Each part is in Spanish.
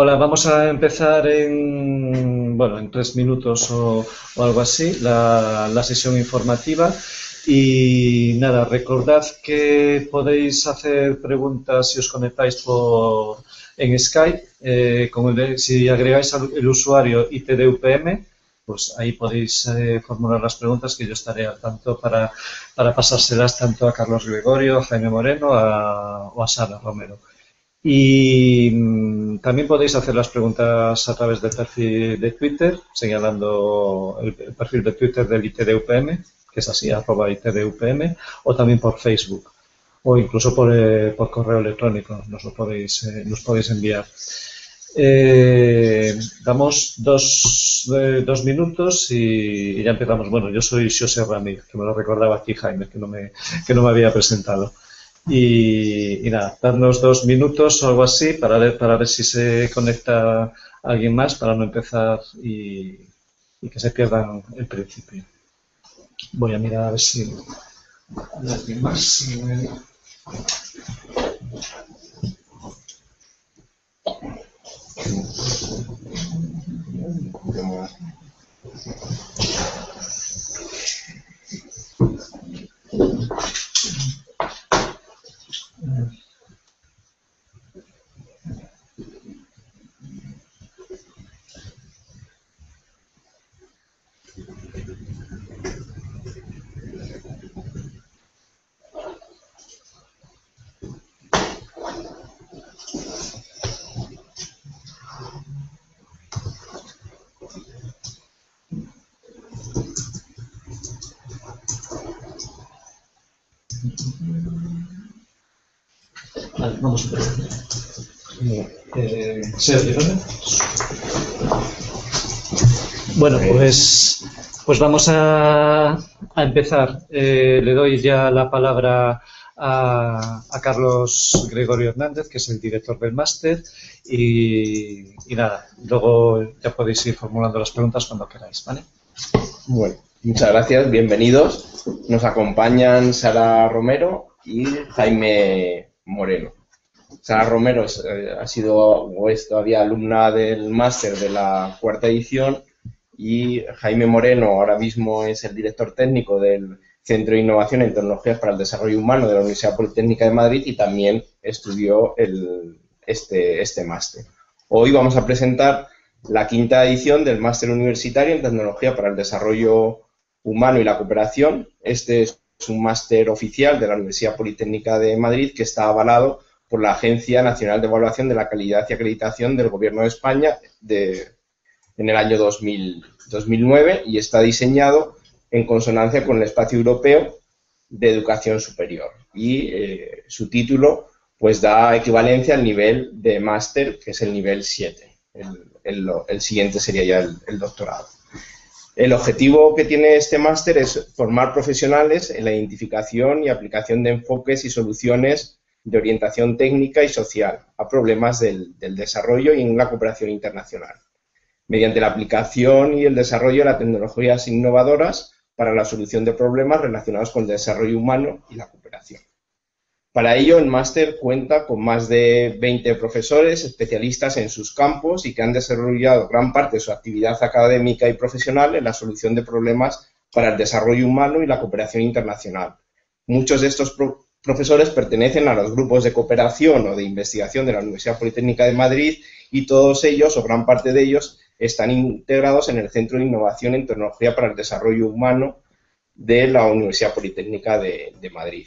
Hola, vamos a empezar en, bueno, en tres minutos o, algo así la, sesión informativa. Y nada, recordad que podéis hacer preguntas si os conectáis por, en Skype. Eh, si agregáis el usuario ITDUPM, pues ahí podéis eh, formular las preguntas que yo estaré al tanto para, para pasárselas tanto a Carlos Gregorio, a Jaime Moreno o a Sara Romero. Y mm, también podéis hacer las preguntas a través del perfil de Twitter, señalando el, perfil de Twitter del ITDUPM, que es así, arroba ITDUPM, o también por Facebook, o incluso por, eh, por correo electrónico, nos lo podéis, eh, nos podéis enviar. Eh, damos dos, dos minutos y, ya empezamos. Bueno, yo soy José Ramírez, que me lo recordaba aquí Jaime, que no me, que no me había presentado. Y, nada, darnos dos minutos o algo así para ver, para ver si se conecta alguien más para no empezar y, que se pierdan el principio. Voy a mirar a ver si hay alguien. Vamos a eh, Bueno, pues, pues vamos a, empezar. Eh, le doy ya la palabra a, Carlos Gregorio Hernández, que es el director del máster, y, nada, luego ya podéis ir formulando las preguntas cuando queráis, ¿vale? Bueno, muchas gracias, bienvenidos. Nos acompañan Sara Romero y Jaime Moreno. Sara Romero eh, ha sido o es todavía alumna del máster de la cuarta edición y Jaime Moreno ahora mismo es el director técnico del Centro de Innovación en Tecnologías para el Desarrollo Humano de la Universidad Politécnica de Madrid y también estudió este, este máster. Hoy vamos a presentar la quinta edición del Máster Universitario en Tecnología para el Desarrollo Humano y la Cooperación. Este es un máster oficial de la Universidad Politécnica de Madrid que está avalado por la Agencia Nacional de Evaluación de la Calidad y Acreditación del Gobierno de España de, en el año 2009 y está diseñado en consonancia con el espacio europeo de educación superior. Y eh, su título pues da equivalencia al nivel de máster, que es el nivel 7. El, siguiente sería ya el doctorado. El objetivo que tiene este máster es formar profesionales en la identificación y aplicación de enfoques y soluciones de orientación técnica y social a problemas del, desarrollo y en la cooperación internacional, mediante la aplicación y el desarrollo de las tecnologías innovadoras para la solución de problemas relacionados con el desarrollo humano y la cooperación. Para ello, el máster cuenta con más de 20 profesores especialistas en sus campos y que han desarrollado gran parte de su actividad académica y profesional en la solución de problemas para el desarrollo humano y la cooperación internacional. Muchos de estos profesores pertenecen a los grupos de cooperación o de investigación de la Universidad Politécnica de Madrid y todos ellos, o gran parte de ellos, están integrados en el Centro de Innovación en Tecnología para el Desarrollo Humano de la Universidad Politécnica de, Madrid.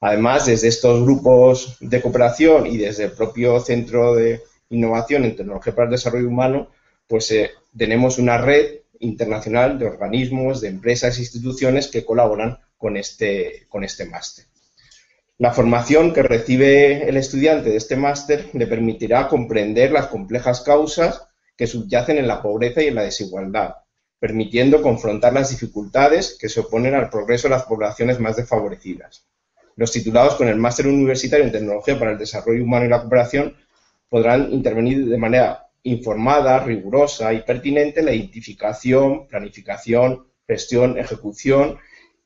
Además, desde estos grupos de cooperación y desde el propio Centro de Innovación en Tecnología para el Desarrollo Humano, pues eh, tenemos una red internacional de organismos, de empresas e instituciones que colaboran con este, con este máster. La formación que recibe el estudiante de este máster le permitirá comprender las complejas causas que subyacen en la pobreza y en la desigualdad, permitiendo confrontar las dificultades que se oponen al progreso de las poblaciones más desfavorecidas. Los titulados con el máster universitario en Tecnología para el Desarrollo Humano y la Cooperación podrán intervenir de manera informada, rigurosa y pertinente en la identificación, planificación, gestión, ejecución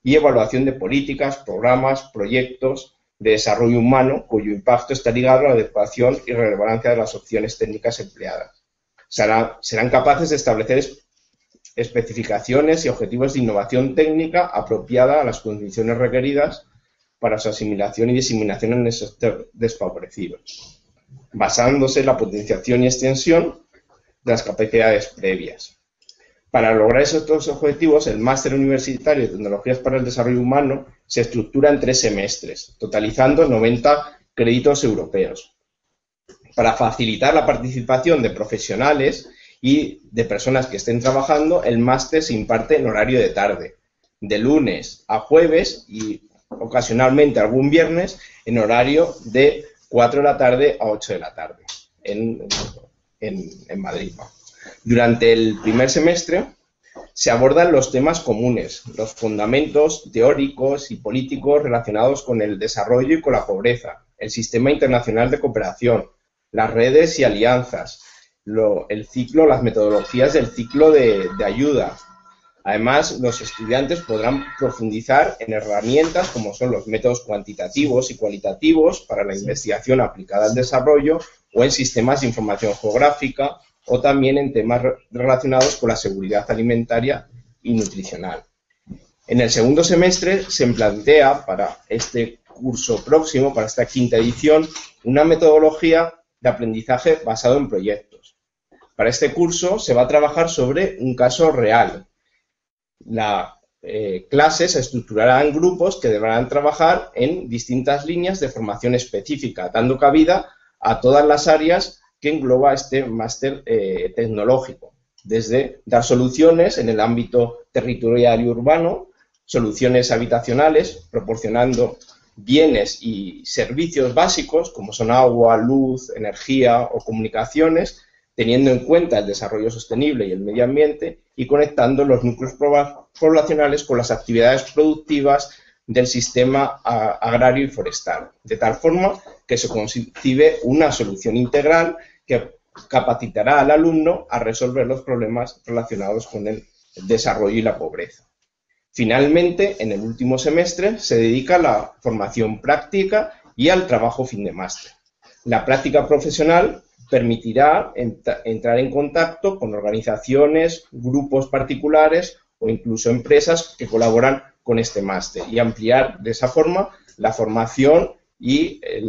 y evaluación de políticas, programas, proyectos de desarrollo humano cuyo impacto está ligado a la adecuación y relevancia de las opciones técnicas empleadas. serán capaces de establecer especificaciones y objetivos de innovación técnica apropiada a las condiciones requeridas para su asimilación y diseminación en el sector desfavorecido, basándose en la potenciación y extensión de las capacidades previas. Para lograr esos objetivos, el Máster Universitario de Tecnologías para el Desarrollo Humano se estructura en tres semestres, totalizando 90 créditos europeos. Para facilitar la participación de profesionales y de personas que estén trabajando, el máster se imparte en horario de tarde, de lunes a jueves y ocasionalmente algún viernes en horario de 4 de la tarde a 8 de la tarde en Madrid. Durante el primer semestre se abordan los temas comunes, los fundamentos teóricos y políticos relacionados con el desarrollo y con la pobreza, el sistema internacional de cooperación, las redes y alianzas, el ciclo, las metodologías del ciclo de, de ayuda. Además, los estudiantes podrán profundizar en herramientas como son los métodos cuantitativos y cualitativos para la investigación aplicada al desarrollo o en sistemas de información geográfica, o también en temas relacionados con la seguridad alimentaria y nutricional. En el segundo semestre se plantea para este curso próximo, para esta quinta edición, una metodología de aprendizaje basado en proyectos. Para este curso se va a trabajar sobre un caso real. La eh, clase se estructurará en grupos que deberán trabajar en distintas líneas de formación específica, dando cabida a todas las áreas que engloba este máster eh, tecnológico, desde dar soluciones en el ámbito territorial y urbano, soluciones habitacionales, proporcionando bienes y servicios básicos como son agua, luz, energía o comunicaciones, teniendo en cuenta el desarrollo sostenible y el medio ambiente y conectando los núcleos poblacionales con las actividades productivas del sistema agrario y forestal, de tal forma que se concibe una solución integral que capacitará al alumno a resolver los problemas relacionados con el desarrollo y la pobreza. Finalmente, en el último semestre se dedica a la formación práctica y al trabajo fin de máster. La práctica profesional permitirá entrar en contacto con organizaciones, grupos particulares o incluso empresas que colaboran con este máster y ampliar de esa forma la formación y eh,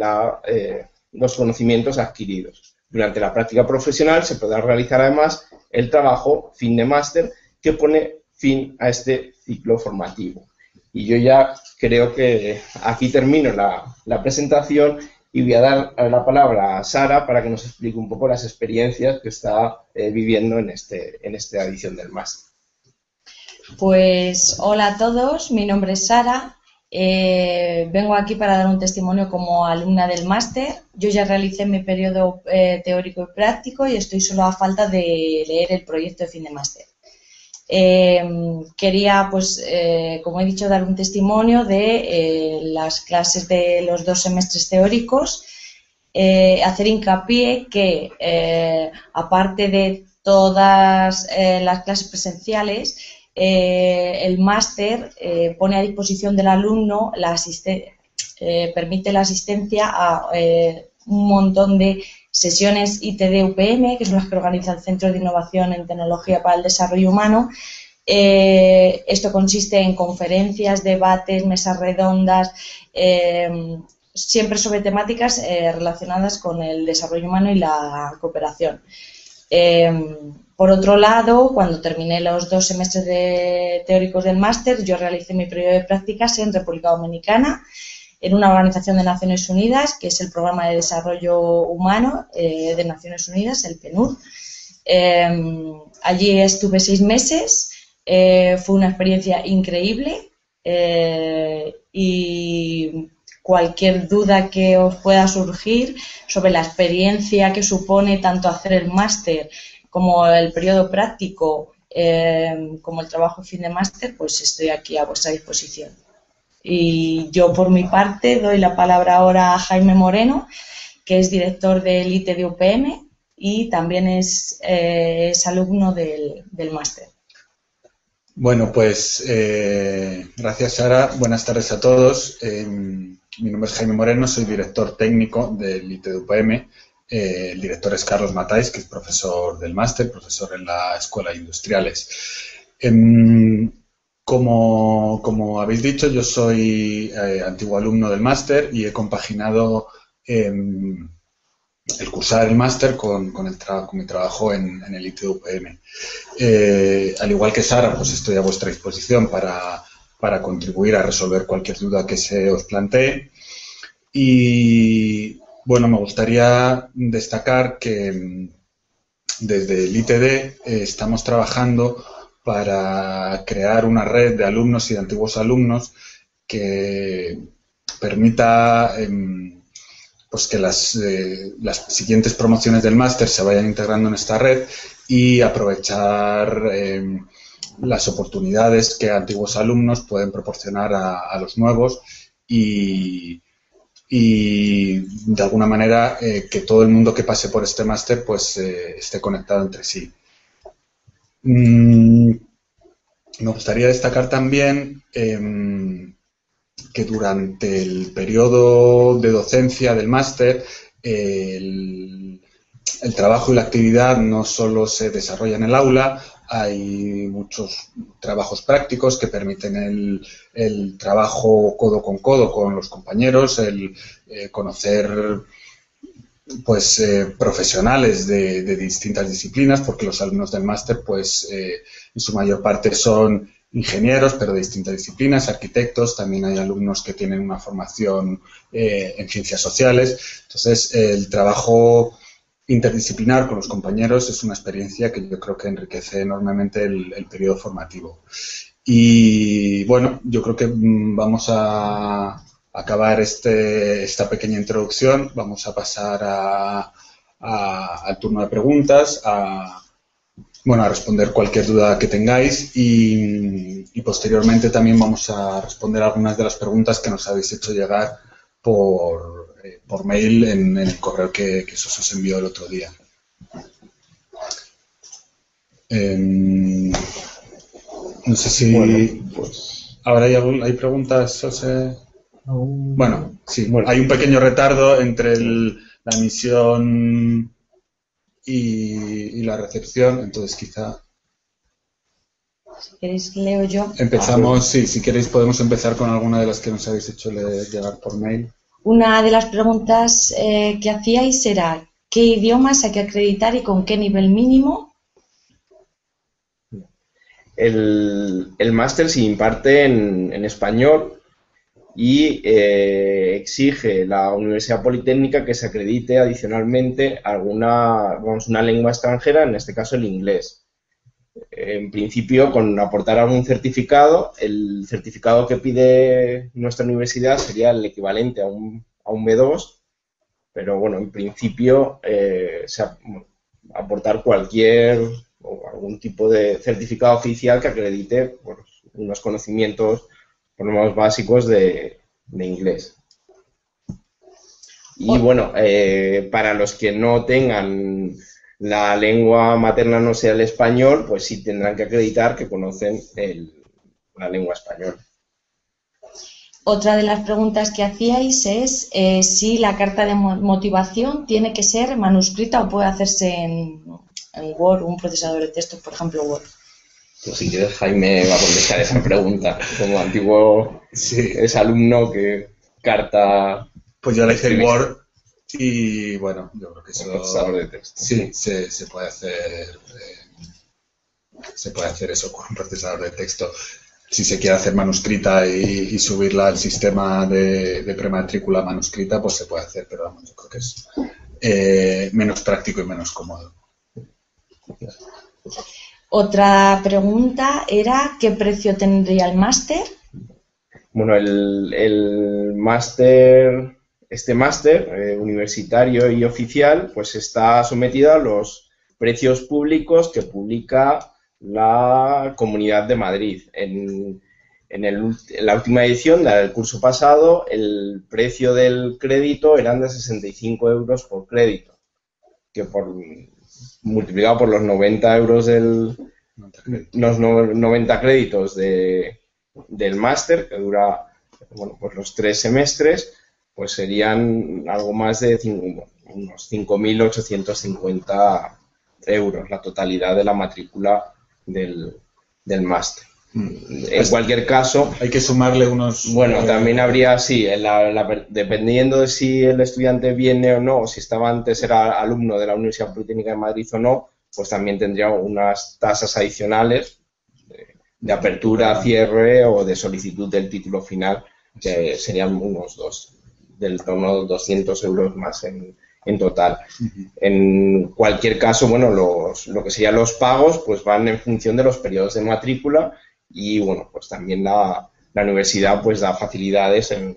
eh, los conocimientos adquiridos. Durante la práctica profesional se podrá realizar además el trabajo fin de máster que pone fin a este ciclo formativo. Y yo ya creo que aquí termino la, presentación y voy a dar la palabra a Sara para que nos explique un poco las experiencias que está eh, viviendo en, este, en esta edición del máster. Pues hola a todos, mi nombre es Sara, eh, vengo aquí para dar un testimonio como alumna del máster. Yo ya realicé mi periodo eh, teórico y práctico y estoy solo a falta de leer el proyecto de fin de máster. Eh, quería, pues, como he dicho, dar un testimonio de las clases de los dos semestres teóricos, hacer hincapié que, aparte de todas las clases presenciales, eh, el máster eh, pone a disposición del alumno, eh, permite la asistencia a un montón de sesiones ITD-UPM, que son las que organiza el Centro de Innovación en Tecnología para el Desarrollo Humano. esto consiste en conferencias, debates, mesas redondas, siempre sobre temáticas relacionadas con el desarrollo humano y la cooperación. Por otro lado, cuando terminé los dos semestres de teóricos del máster, yo realicé mi periodo de prácticas en República Dominicana, en una organización de Naciones Unidas, que es el Programa de Desarrollo Humano eh, de Naciones Unidas, el PNUD. Em, allí estuve seis meses, eh, fue una experiencia increíble eh, y cualquier duda que os pueda surgir sobre la experiencia que supone tanto hacer el máster como el periodo práctico, eh, como el trabajo fin de máster, pues estoy aquí a vuestra disposición. Y yo, por mi parte, doy la palabra ahora a Jaime Moreno, que es director del ITE de UPM y también es, eh, alumno del, máster. Bueno, pues eh, gracias Sara, buenas tardes a todos. Em, mi nombre es Jaime Moreno, soy director técnico del ITDUPM. Eh, el director es Carlos Matáis, que es profesor del máster, profesor en la Escuela de Industriales. Em, como, habéis dicho, yo soy eh, antiguo alumno del máster y he compaginado em, el cursar el máster con, con, el con mi trabajo en, el ITUPM. Eh, al igual que Sara, pues estoy a vuestra disposición para, contribuir a resolver cualquier duda que se os plantee. Y bueno, me gustaría destacar que mm, desde el ITD eh, estamos trabajando para crear una red de alumnos y de antiguos alumnos que permita em, pues que las, eh, las, siguientes promociones del máster se vayan integrando en esta red y aprovechar em, las oportunidades que antiguos alumnos pueden proporcionar a, los nuevos y, de alguna manera eh, que todo el mundo que pase por este máster pues eh, esté conectado entre sí. Mm, me gustaría destacar también em, que durante el periodo de docencia del máster, el, trabajo y la actividad no solo se desarrolla en el aula, hay muchos trabajos prácticos que permiten el, trabajo codo con codo con los compañeros, el eh, conocer pues eh, profesionales de, distintas disciplinas, porque los alumnos del máster, pues eh, en su mayor parte son ingenieros, pero de distintas disciplinas, arquitectos, también hay alumnos que tienen una formación en ciencias sociales. Entonces, el trabajo interdisciplinar con los compañeros es una experiencia que yo creo que enriquece enormemente el, el periodo formativo. Y bueno, yo creo que mm, vamos a, acabar este, esta pequeña introducción, vamos a pasar a, al turno de preguntas, a, bueno, a responder cualquier duda que tengáis y, posteriormente también vamos a responder algunas de las preguntas que nos habéis hecho llegar por, eh, por mail en, el correo que, que, se os envió el otro día. Em, no sé si... pues... ¿Ahora hay, hay preguntas, José? Bueno, sí, hay un pequeño retardo entre la emisión y, la recepción, entonces quizá... Si queréis, leo yo. Empezamos, sí, si queréis podemos empezar con alguna de las que nos habéis hecho llegar por mail. Una de las preguntas eh, que hacíais era, ¿qué idiomas hay que acreditar y con qué nivel mínimo? El, máster se imparte en español y eh, exige la Universidad Politécnica que se acredite adicionalmente alguna, vamos, una lengua extranjera, en este caso el inglés. En principio, con aportar algún certificado, el certificado que pide nuestra universidad sería el equivalente a un, a un B2, pero bueno, en principio, eh, aportar cualquier o algún tipo de certificado oficial que acredite unos conocimientos por básicos de, inglés. Y bueno, eh, para los que no tengan la lengua materna no sea el español, pues sí tendrán que acreditar que conocen la lengua española. Otra de las preguntas que hacíais es eh, si la carta de motivación tiene que ser manuscrita o puede hacerse en, en Word, un procesador de texto, por ejemplo Word. Pues si quieres, Jaime va a contestar esa pregunta. Como antiguo sí. es alumno que carta. Pues yo la hice en Word y bueno, yo creo que eso. procesador de texto. Sí, se, se puede hacer. Eh, se puede hacer eso con un procesador de texto. Si se quiere hacer manuscrita y, subirla al sistema de, de, prematrícula manuscrita, pues se puede hacer, pero vamos, yo creo que es eh, menos práctico y menos cómodo. Otra pregunta era, ¿qué precio tendría el máster? Bueno, el, máster, este máster eh, universitario y oficial, pues está sometido a los precios públicos que publica la Comunidad de Madrid. En, la última edición del curso pasado, el precio del crédito eran de 65 euros por crédito, que por multiplicado por los 90 euros del, los 90 créditos de, del máster, que dura bueno, pues los tres semestres, pues serían algo más de unos 5.850 euros la totalidad de la matrícula del, del máster. Mm. En cualquier caso. Hay que sumarle unos. Bueno, eh, también habría, sí, dependiendo de si el estudiante viene o no, o si estaba antes, era alumno de la Universidad Politécnica de Madrid o no, pues también tendría unas tasas adicionales de, apertura, cierre o de solicitud del título final, que serían unos dos, del unos 200 euros más en, en total. En cualquier caso, bueno, los, lo que serían los pagos, pues van en función de los periodos de matrícula y, bueno, pues también la, la universidad pues da facilidades en,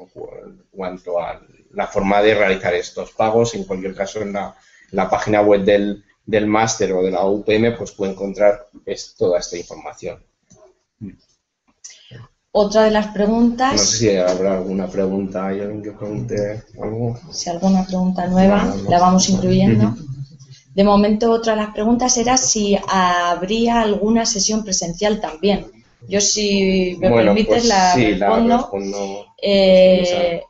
cuanto a la forma de realizar estos pagos. En cualquier caso, en la, la página web del, del máster o de la UPM, pues puede encontrar toda esta información. Otra de las preguntas. No sé si habrá alguna pregunta. ¿Hay alguien que pregunte algo? Si alguna pregunta nueva, la vamos incluyendo. De momento, otra de las preguntas era si habría alguna sesión presencial también. Yo, si me permites, pues la, respondo. Eh,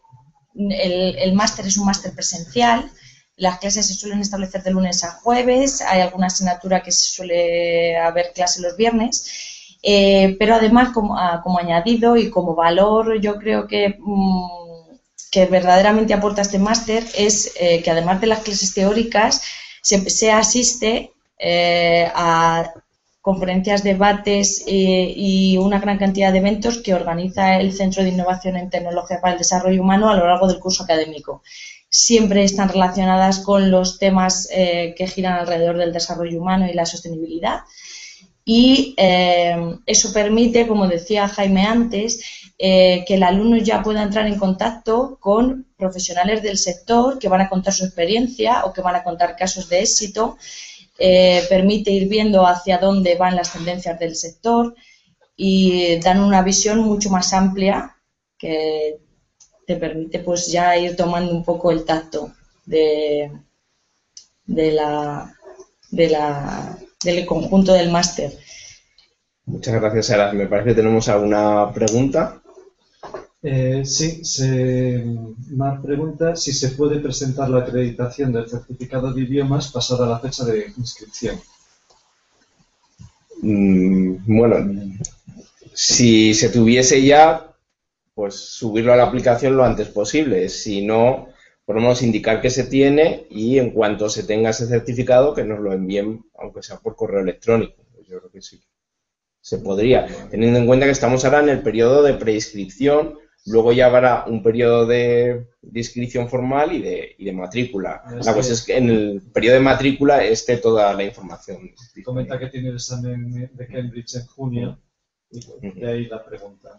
el, el máster es un máster presencial. Las clases se suelen establecer de lunes a jueves. Hay alguna asignatura que se suele haber clase los viernes eh, pero además, ah, como, añadido y como valor, yo creo que, mm, que verdaderamente aporta este máster es eh, que además de las clases teóricas, se, asiste eh, a conferencias, debates y una gran cantidad de eventos que organiza el Centro de Innovación en Tecnología para el Desarrollo Humano a lo largo del curso académico. Siempre están relacionadas con los temas que giran alrededor del desarrollo humano y la sostenibilidad y eh, eso permite, como decía Jaime antes, eh, que el alumno ya pueda entrar en contacto con profesionales del sector que van a contar su experiencia o que van a contar casos de éxito, eh, permite ir viendo hacia dónde van las tendencias del sector y dan una visión mucho más amplia que te permite pues ya ir tomando un poco el tacto de, de la, de la del conjunto del máster. Muchas gracias, Sara. Me parece que tenemos alguna pregunta. Eh, sí, se, más pregunta si se puede presentar la acreditación del certificado de idiomas pasada la fecha de inscripción. Mm, bueno, si se tuviese ya, pues subirlo a la aplicación lo antes posible. Si no, podemos indicar que se tiene y en cuanto se tenga ese certificado que nos lo envíen, aunque sea por correo electrónico. Pues yo creo que sí. Se podría, teniendo en cuenta que estamos ahora en el periodo de preinscripción, luego ya habrá un periodo de, inscripción formal y de, y de matrícula. La cosa es que en el periodo de matrícula esté toda la información. Comenta que tiene el examen de Cambridge en junio. Y de ahí la pregunta.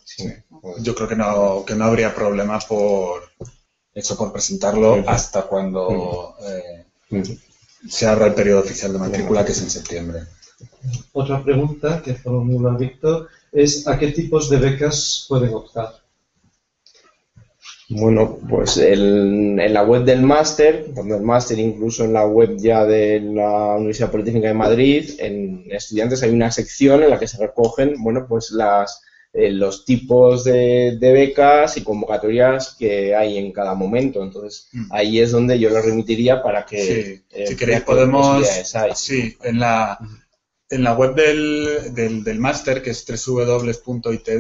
Yo creo que no, que no habría problema por, hecho por presentarlo hasta cuando eh, se abra el periodo oficial de matrícula, que es en septiembre. Otra pregunta que formula Víctor es ¿a qué tipos de becas pueden optar? Bueno, pues en la web del máster, cuando el máster incluso en la web ya de la Universidad Politécnica de Madrid, en estudiantes hay una sección en la que se recogen, bueno, pues las eh, los tipos de, becas y convocatorias que hay en cada momento. Entonces, mm. ahí es donde yo lo remitiría para que... Eh, si queréis podemos... Sí, en la, en la web del, del, del máster, que es www.itd.upm.es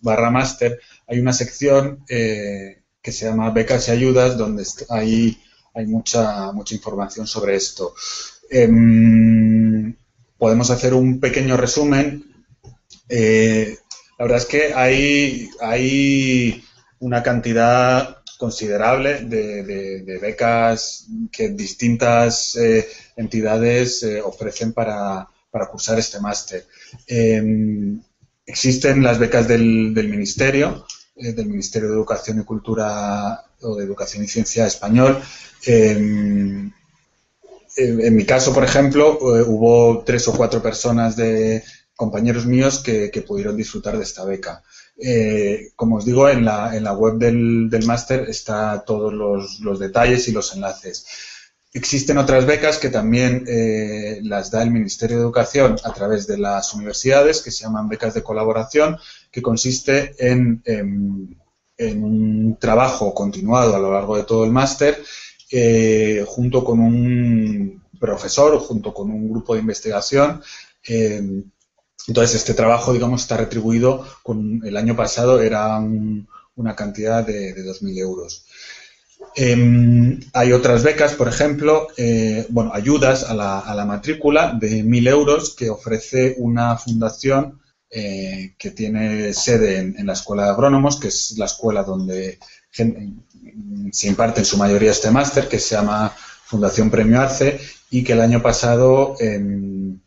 barra máster, hay una sección eh, que se llama becas y ayudas, donde hay, hay mucha, mucha información sobre esto. Em, podemos hacer un pequeño resumen eh, la verdad es que hay, hay una cantidad considerable de, becas que distintas eh, entidades eh, ofrecen para, cursar este máster. Em, existen las becas del, Ministerio, del Ministerio de Educación y Cultura o de Educación y Ciencia español. Em, en mi caso, por ejemplo, hubo tres o cuatro personas de, compañeros míos que, pudieron disfrutar de esta beca. Eh, como os digo, en la, en la web del, máster está todos los, detalles y los enlaces. Existen otras becas que también eh, las da el Ministerio de Educación a través de las universidades, que se llaman becas de colaboración, que consiste en, en un trabajo continuado a lo largo de todo el máster, eh, junto con un profesor o junto con un grupo de investigación. Entonces, este trabajo, digamos, está retribuido con el año pasado era una cantidad de, de 2.000 euros. Em, hay otras becas, por ejemplo, eh, bueno, ayudas a la, matrícula de 1.000 euros que ofrece una fundación eh, que tiene sede en, la Escuela de Agrónomos, que es la escuela donde se imparte en su mayoría este máster, que se llama Fundación Premio Arce, y que el año pasado em,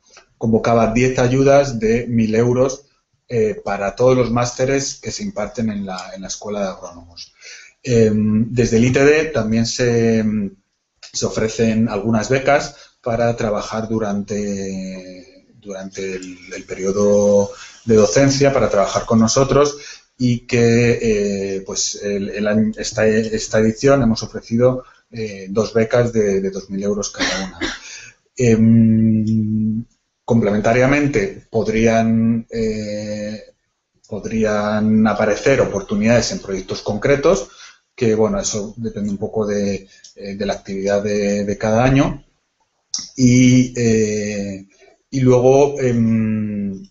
convocaba 10 ayudas de 1.000 euros eh, para todos los másteres que se imparten en la, en la Escuela de Agrónomos. Em, desde el ITD también se, se, ofrecen algunas becas para trabajar durante, durante el, periodo de docencia, para trabajar con nosotros y que eh, pues esta, esta, edición hemos ofrecido eh, dos becas de, de 2.000 euros cada una. Em, complementariamente podrían, eh, podrían aparecer oportunidades en proyectos concretos que bueno, eso depende un poco de, eh, la actividad de, cada año. Y, eh, y luego, em,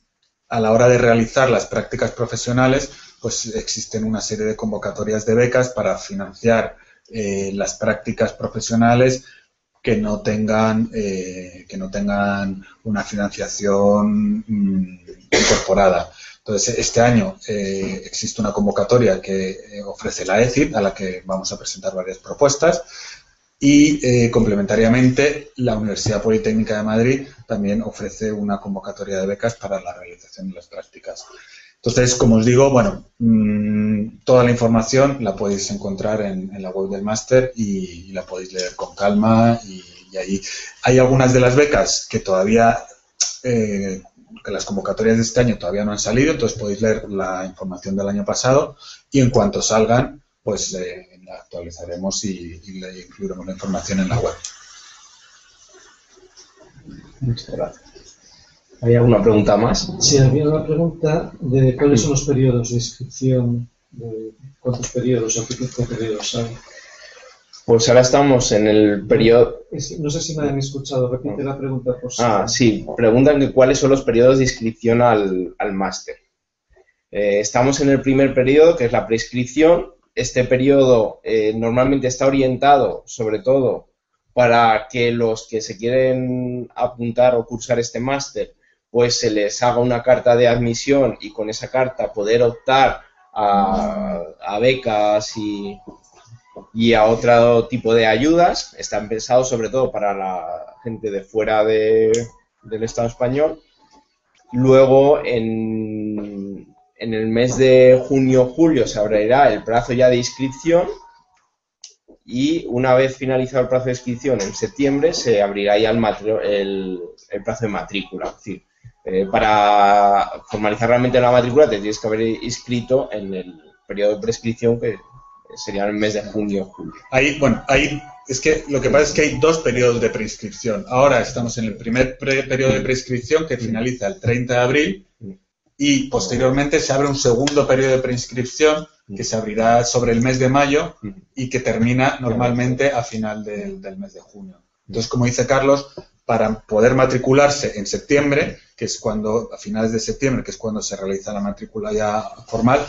a la hora de realizar las prácticas profesionales, pues existen una serie de convocatorias de becas para financiar las prácticas profesionales que no tengan que no tengan una financiación mm, incorporada. Entonces, este año eh, existe una convocatoria que eh, ofrece la ECID, a la que vamos a presentar varias propuestas, y eh, complementariamente la Universidad Politécnica de Madrid también ofrece una convocatoria de becas para la realización de las prácticas. Entonces, como os digo, bueno, mm, toda la información la podéis encontrar en, la web del máster y, la podéis leer con calma y, y, ahí hay algunas de las becas que todavía que las convocatorias de este año todavía no han salido, entonces podéis leer la información del año pasado y en cuanto salgan, pues eh, la actualizaremos y, le incluiremos la información en la web. Muchas gracias. ¿Hay alguna pregunta más? Sí, había una pregunta de cuáles son los periodos de inscripción, de cuántos periodos o qué periodos hay. Pues ahora estamos en el periodo. No sé si me han escuchado, repite la pregunta por Ah, sí, preguntan que cuáles son los periodos de inscripción al, máster. Eh, estamos en el primer periodo, que es la prescripción. Este periodo eh, normalmente está orientado, sobre todo, para que los que se quieren apuntar o cursar este máster, pues se les haga una carta de admisión y con esa carta poder optar a becas y, y a otro tipo de ayudas. Están pensados sobre todo para la gente de fuera de, del Estado español. Luego, en, en el mes de junio-julio se abrirá el plazo ya de inscripción y una vez finalizado el plazo de inscripción en septiembre se abrirá ya el, el, plazo de matrícula. Es decir, eh, para formalizar realmente la matrícula te tienes que haber inscrito en el periodo de prescripción que sería el mes de junio julio. Ahí, bueno, ahí es que lo que pasa es que hay dos periodos de prescripción. Ahora estamos en el primer periodo de prescripción que finaliza el 30 de abril y posteriormente se abre un segundo periodo de prescripción que se abrirá sobre el mes de mayo y que termina normalmente a final del, del mes de junio. Entonces, como dice Carlos, para poder matricularse en septiembre, que es cuando, a finales de septiembre, que es cuando se realiza la matrícula ya formal,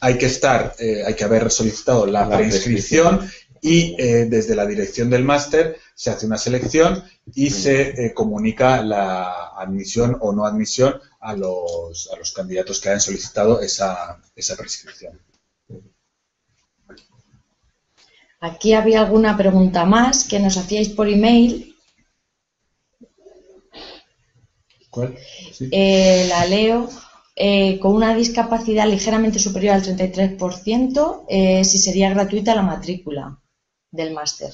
hay que estar, eh, hay que haber solicitado la, preinscripción y eh, desde la dirección del máster se hace una selección y se eh, comunica la admisión o no admisión a los, a los candidatos que hayan solicitado esa, esa prescripción. Aquí había alguna pregunta más que nos hacíais por email. ¿Cuál? la leo. Eh, con una discapacidad ligeramente superior al 33%, eh, si sería gratuita la matrícula del máster.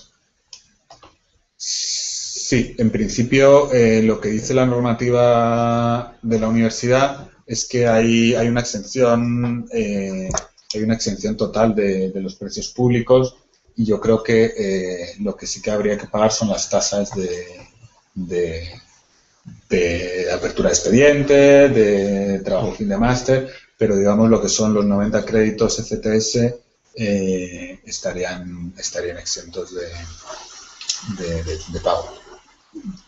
Sí, en principio eh, lo que dice la normativa de la universidad es que hay, hay una exención hay una exención total de, los precios públicos y yo creo que lo que sí que habría que pagar son las tasas de de apertura de expediente, de trabajo fin de máster, pero digamos lo que son los 90 créditos ECTS eh, estarían, estarían exentos de, de, pago.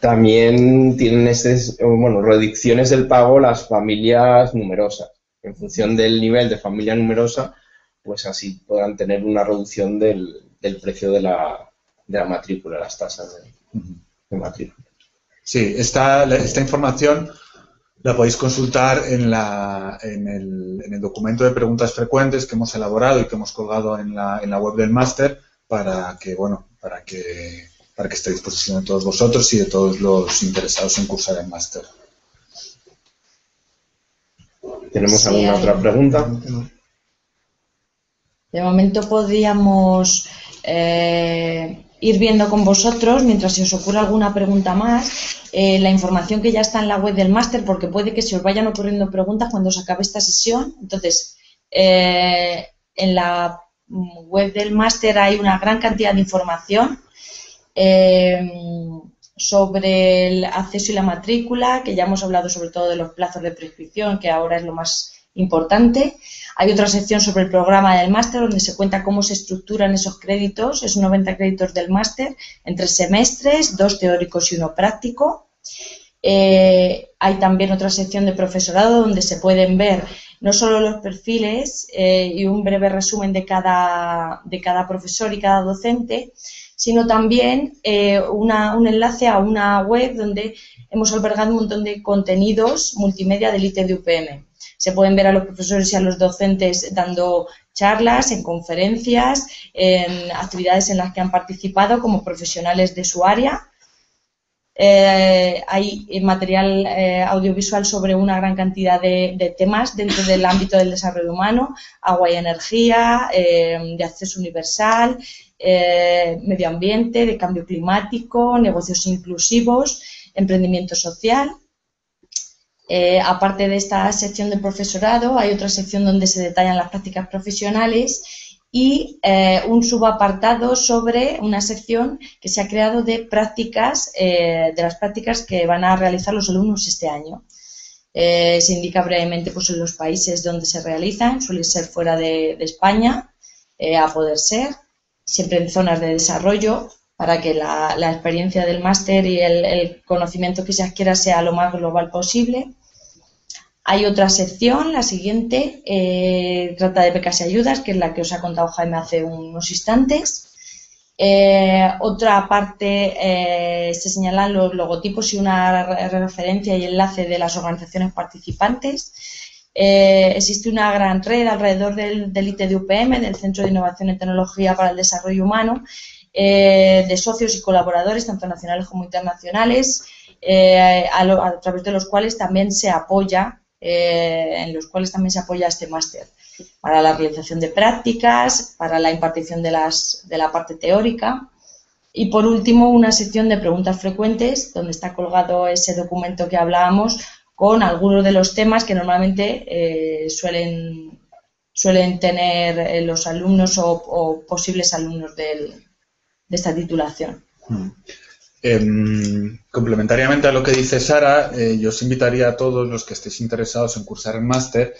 También tienen este, bueno, reducciones del pago las familias numerosas. En función del nivel de familia numerosa, pues así podrán tener una reducción del, precio de la, de la matrícula, las tasas de, matrícula. Sí, esta, esta información la podéis consultar en, la, en, el, en, el, documento de preguntas frecuentes que hemos elaborado y que hemos colgado en la, en la web del máster para que, bueno, para que, para que esté a disposición de todos vosotros y de todos los interesados en cursar el máster. ¿Tenemos alguna otra pregunta? De momento podríamos eh, ir viendo con vosotros, mientras se os ocurra alguna pregunta más, eh, la información que ya está en la web del máster, porque puede que se os vayan ocurriendo preguntas cuando se acabe esta sesión. Entonces, eh, en la web del máster hay una gran cantidad de información eh, sobre el acceso y la matrícula, que ya hemos hablado sobre todo de los plazos de prescripción, que ahora es lo más importante. Hay otra sección sobre el programa del máster donde se cuenta cómo se estructuran esos créditos, esos 90 créditos del máster en tres semestres, dos teóricos y uno práctico. Eh, hay también otra sección de profesorado donde se pueden ver no solo los perfiles eh, y un breve resumen de cada, de cada profesor y cada docente, sino también eh, un enlace a una web donde hemos albergado un montón de contenidos multimedia del IT de UPM. Se pueden ver a los profesores y a los docentes dando charlas, en conferencias, en actividades en las que han participado como profesionales de su área. Eh, hay material eh, audiovisual sobre una gran cantidad de, temas dentro del ámbito del desarrollo humano, agua y energía, eh, de acceso universal, medio ambiente, de cambio climático, negocios inclusivos, emprendimiento social. Eh, aparte de esta sección de profesorado, hay otra sección donde se detallan las prácticas profesionales y eh, un subapartado sobre una sección que se ha creado de prácticas, eh, de las prácticas que van a realizar los alumnos este año. se indica brevemente pues, en los países donde se realizan, suele ser fuera de, España, a poder ser, siempre en zonas de desarrollo, para que la, experiencia del máster y el, conocimiento que se adquiera sea lo más global posible. Hay otra sección, la siguiente, eh, trata de becas y ayudas, que es la que os ha contado Jaime hace unos instantes. Eh, otra parte eh, se señalan los logotipos y una referencia y enlace de las organizaciones participantes. existe una gran red alrededor del, del ITDUPM, del Centro de Innovación y Tecnología para el Desarrollo Humano, de socios y colaboradores, tanto nacionales como internacionales, a, través de los cuales también se apoya eh, en los cuales también se apoya este máster. Para la realización de prácticas, para la impartición de, las, de la parte teórica. Y por último una sección de preguntas frecuentes donde está colgado ese documento que hablábamos con algunos de los temas que normalmente eh, suelen, suelen tener eh, los alumnos o, posibles alumnos de esta titulación. Mm. Em, complementariamente a lo que dice Sara, eh, yo os invitaría a todos los que estéis interesados en cursar el máster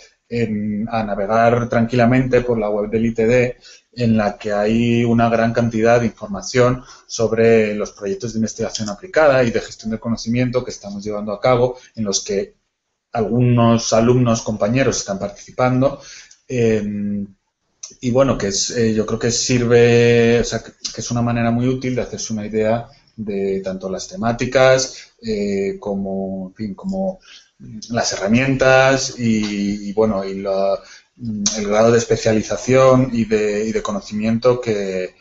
a navegar tranquilamente por la web del ITD, en la que hay una gran cantidad de información sobre los proyectos de investigación aplicada y de gestión del conocimiento que estamos llevando a cabo, en los que algunos alumnos, compañeros están participando. Em, y bueno, que es, eh, yo creo que sirve, o sea, que es una manera muy útil de hacerse una idea de tanto las temáticas eh, como, como las herramientas y, bueno, y el grado de especialización y de, y de conocimiento que,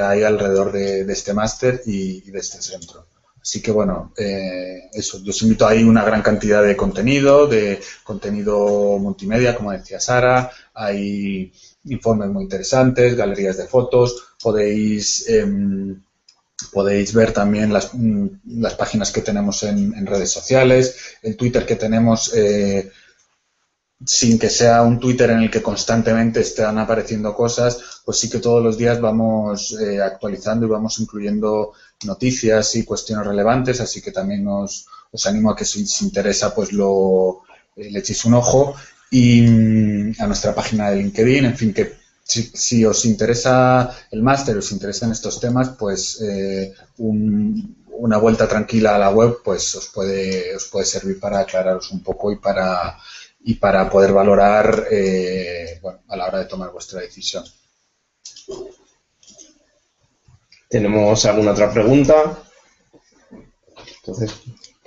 hay alrededor de, este máster y, de este centro. Así que bueno, eh, eso, yo os invito ahí una gran cantidad de contenido, de contenido multimedia, como decía Sara, hay informes muy interesantes, galerías de fotos, podéis em, Podéis ver también las, mm, las páginas que tenemos en, redes sociales, el Twitter que tenemos, eh, sin que sea un Twitter en el que constantemente estén apareciendo cosas, pues sí que todos los días vamos eh, actualizando y vamos incluyendo noticias y cuestiones relevantes, así que también os, os animo a que si os interesa, pues lo eh, le echéis un ojo y mm, a nuestra página de LinkedIn, en fin, que si, os interesa el máster, os interesan estos temas, pues eh, una vuelta tranquila a la web pues os puede, os puede servir para aclararos un poco y para, y para poder valorar eh, a la hora de tomar vuestra decisión. ¿Tenemos alguna otra pregunta? Entonces,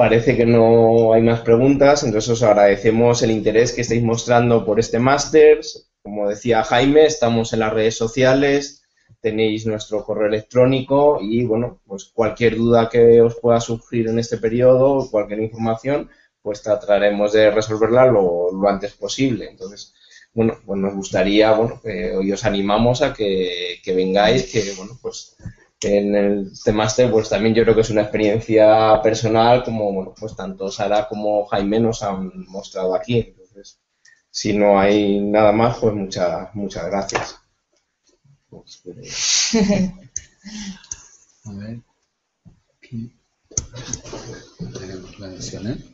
parece que no hay más preguntas, entonces os agradecemos el interés que estáis mostrando por este máster, como decía Jaime, estamos en las redes sociales, tenéis nuestro correo electrónico y, bueno, pues cualquier duda que os pueda surgir en este periodo, cualquier información, pues trataremos de resolverla lo, antes posible. Entonces, bueno, pues nos gustaría, bueno, hoy os animamos a que, vengáis, que, bueno, pues en el máster, pues también yo creo que es una experiencia personal, como, bueno, pues tanto Sara como Jaime nos han mostrado aquí. Entonces, si no hay nada más, pues muchas muchas gracias. A ver. Aquí tenemos la edición, ¿eh?